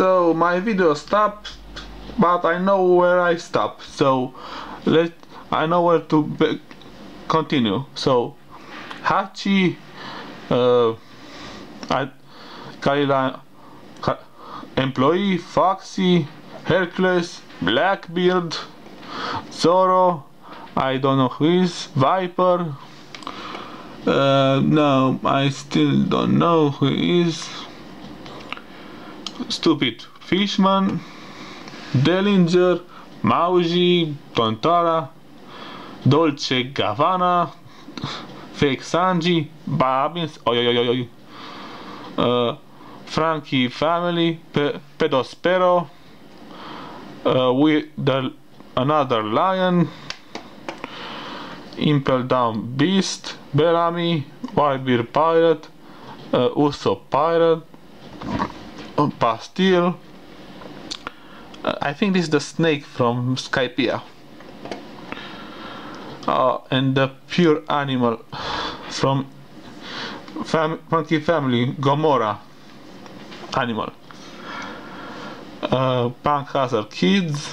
so my video stopped but I know where I stop. So let I know where to continue. So Hachi uh, I, Kalila employee Foxy Hercules Blackbeard Zoro I don't know who is Viper uh, no I still don't know who is Stupid. Fishman Dellinger Mauji Tontara Dolce Gabbana Fake Sanji Babins oi oi oi oi uh, Frankie Family Pe Pedospero uh, with the another lion Impel Down Beast Bellamy Whitebeard Pirate uh, Usopp Pirate Pastille uh, I think this is the snake from Skypiea uh, and the pure animal from fam Funky Family Gomorrah animal. Uh, Punk Hazard Kids.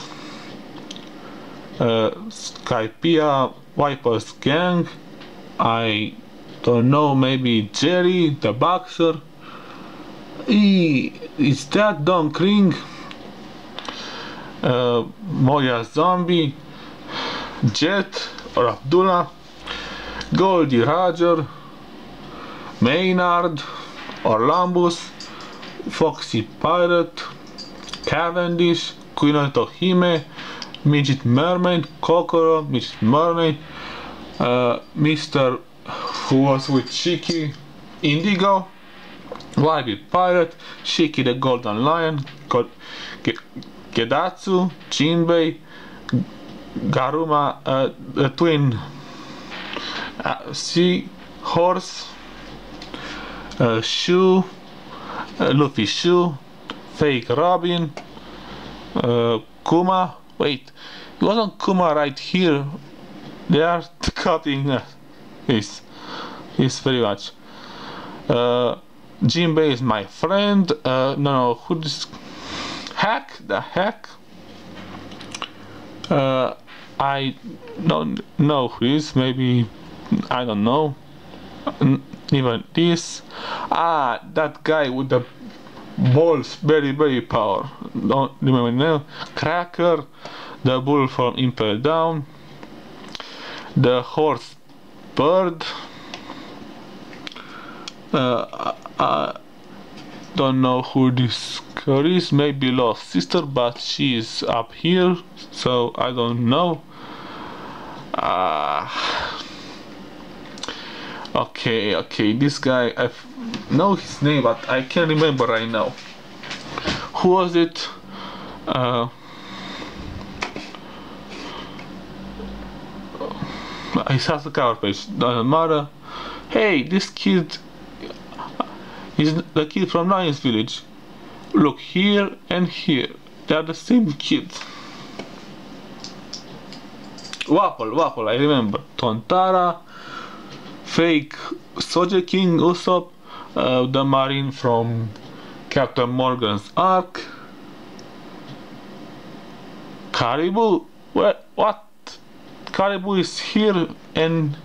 Uh, Skypiea Viper's Gang. I don't know maybe Jerry the boxer e, is that Don Kring Moria Zombie Jet or Abdullah Goldie Roger Maynard Orlumbus Foxy Pirate Cavendish Queen of Tohime Midget Mermaid Kokoro Midget Mermaid uh, Mr. who was with Shiki Indigo Wybie Pirate Shiki the Golden Lion Gedatsu Jinbei Garuma uh, the twin uh, sea horse uh, shoe uh, Luffy shoe fake Robin uh, Kuma wait it wasn't Kuma right here. They are cutting uh, this this very much. Uh, Jinbei is my friend. Uh, no, no who this hack the hack. Uh, I don't know who is. Maybe I don't know. Even this. Ah that guy with the balls. Very very power. Don't remember now cracker. The bull from impel down. The horse bird uh, I don't know who this girl is. Maybe lost sister but she is up here so I don't know. Uh, okay okay this guy I know his name but I can't remember right now. Who was it? Uh, has the cover page doesn't matter. Hey this kid is the kid from Lions Village. Look here and here. They are the same kid. Waffle, Waffle, I remember. Tontara fake King Usopp uh, the marine from Captain Morgan's Ark. Caribou what what? Caribou is here and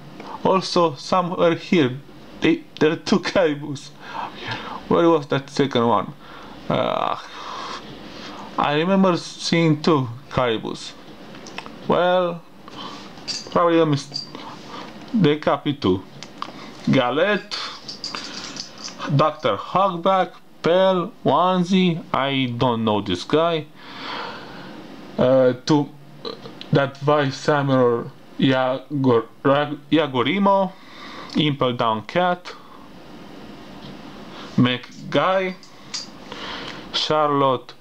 also somewhere here they, there are two Caribous. Where was that second one? Uh, I remember seeing two Caribous. Well probably a mistake they too Galette Dr. Hogback Pell Onesie I don't know this guy. Uh, to that Vice Samuel Yagor Yagorimo Impel Down Cat Mac Guy Charlotte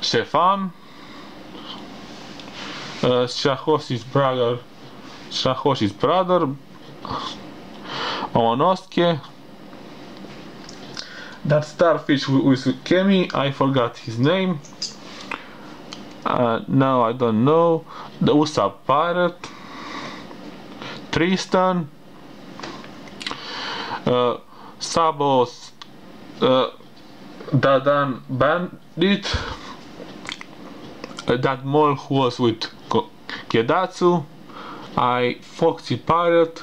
Stefan uh, Shahoshi's brother Shahoshi's brother Momonosuke that starfish with Kemi I forgot his name. Uh, now I don't know. The Usopp pirate Tristan Sabos uh, Dadan Bandit. That mole who was with Gedatsu. I Foxy Pirate.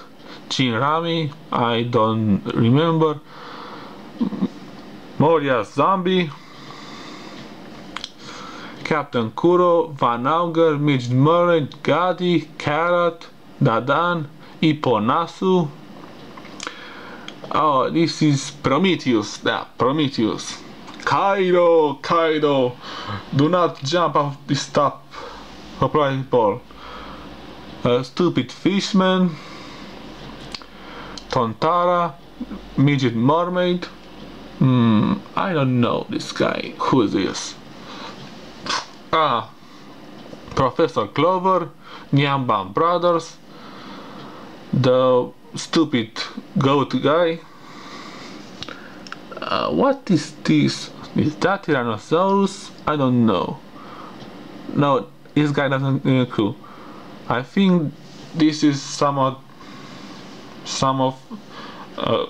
Jin Rami. I don't remember. Moria Zombie. Captain Kuro, Van Augur, Midge Murray, Gadi, Carrot, Dadan, Iponasu. Oh, this is Prometheus. Yeah, Prometheus. Kaido, Kaido, do not jump off this top upright ball. A stupid fishman. Tontara, midget mermaid. Hmm, I don't know this guy. Who is this? Ah, Professor Clover, Nyambam Brothers, the stupid goat guy. Uh, what is this? Is that Tyrannosaurus? I don't know. No, this guy doesn't a clue. I think this is some of some of uh,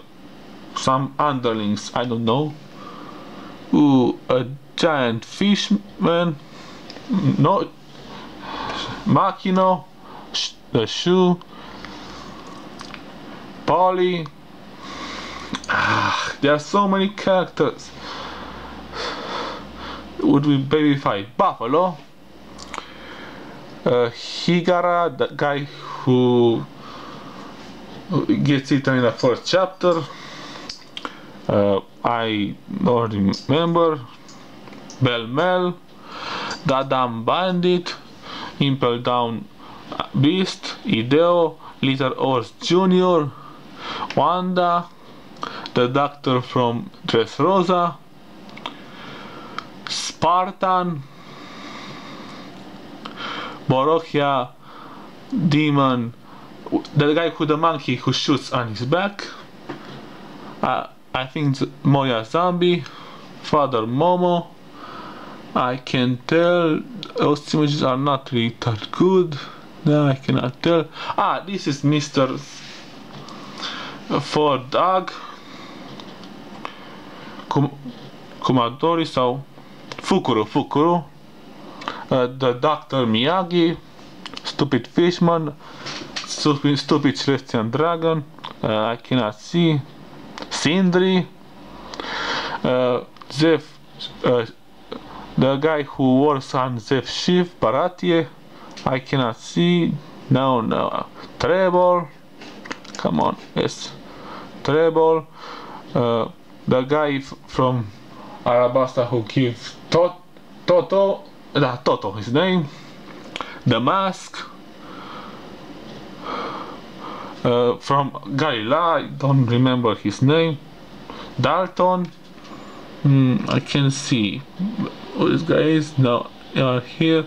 some underlings. I don't know. Ooh, a giant fishman no Makino, the shoe, Polly. Ah, there are so many characters. Would we baby fight Buffalo? Uh, Higara, the guy who gets eaten in the first chapter. Uh, I don't remember. Bell Mel. Dadan Bandit, Impel Down Beast, Ideo, Little Horse Jr., Wanda, the Doctor from Dressrosa, Spartan, Borokia, Demon, the guy with the monkey who shoots on his back, uh, I think Moria Zombie, Father Momo, I can tell those images are not really that good no I cannot tell ah this is Mr. Ford Dog Kum Kumadori so Fukuro Fukuro uh, the Dr. Miyagi Stupid Fishman Stupid, stupid Celestial Dragon uh, I cannot see Sindri uh, Zeph uh, the guy who works on the ship, Baratie, I cannot see. No, no. Trevor Come on, yes. Treble. Uh, the guy from Arabasta who gives to Toto, uh, Toto his name. The Mask. Uh, from Galila, I don't remember his name. Dalton. Mm, I can see all these guys no uh, here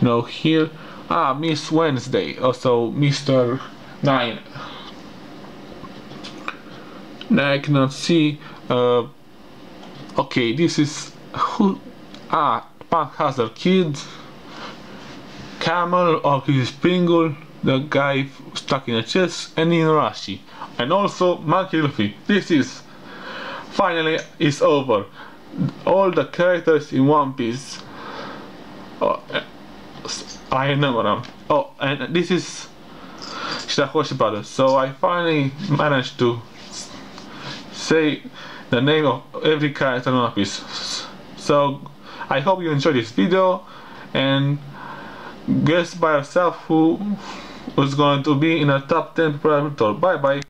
no here ah Miss Wednesday also Mr. 9 now I cannot see uh, okay this is who ah Punk Hazard Kid Camel or his Pringle the guy stuck in a chest and Inuarashi and also Monkey Luffy this is finally is over all the characters in One Piece. Oh, I remember them. Oh, and this is Shirahoshi Brothers. So I finally managed to say the name of every character on One Piece. So I hope you enjoyed this video and guess by yourself who was going to be in a top 10 Predator. Bye bye.